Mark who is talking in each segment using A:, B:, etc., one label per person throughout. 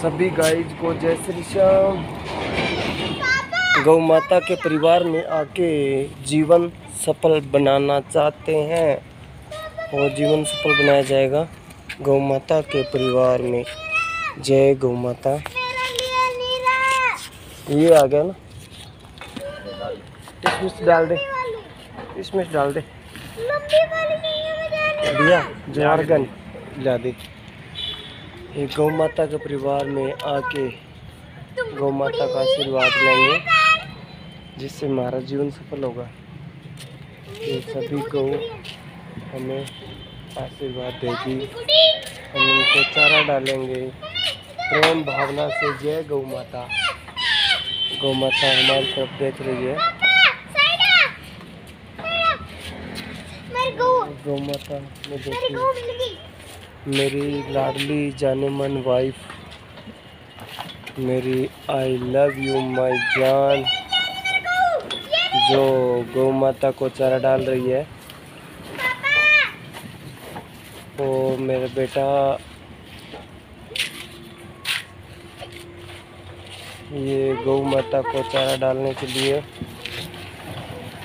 A: सभी गाइज़ को जय श्री श्याम। गौ माता के परिवार में आके जीवन सफल बनाना चाहते हैं और जीवन सफल बनाया जाएगा गौ माता के परिवार में। जय गौ माता। ये आ गया ना? इसमें डाल दे। इसमें डाल दे। भैया झारखंड ला दे। ये गौ माता के परिवार में आके गौ माता का आशीर्वाद लेंगे जिससे हमारा जीवन सफल होगा। ये सभी गौ हमें आशीर्वाद देगी। हम उनको चारा डालेंगे। प्रेम भावना से जय गौ माता गौ माता हमारी तरफ़ देख रही है। गौ माता में देखिए मेरी लाडली जाने मन वाइफ मेरी आई लव यू माय जान, जो गौ माता को चारा डाल रही है। वो मेरा बेटा, ये गौ माता को चारा डालने के लिए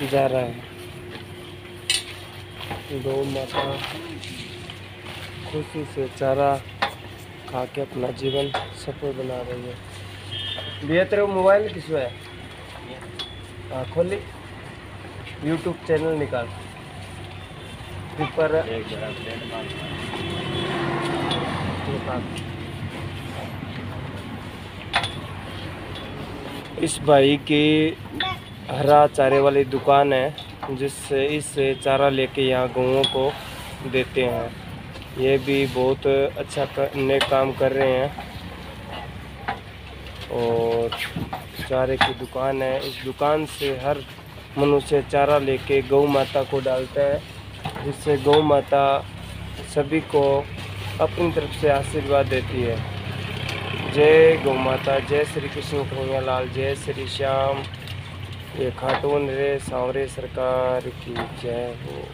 A: जा रहा है। गौ माता खुशी से चारा खा के अपना जीवन सफल बना रही है। भैया तेरे मोबाइल किस है? हाँ खोली यूट्यूब चैनल निकाल। ऊपर इस भाई की हरा चारे वाली दुकान है जिससे इससे चारा लेके यहाँ गौओं को देते हैं। ये भी बहुत अच्छा करने काम कर रहे हैं। और चारे की दुकान है। इस दुकान से हर मनुष्य चारा लेके गौ माता को डालता है। जिससे गौ माता सभी को अपनी तरफ़ से आशीर्वाद देती है। जय गौ माता, जय श्री कृष्ण कन्हैया लाल, जय श्री श्याम। ये खाटून रे, सांवरे सरकार की जय हो।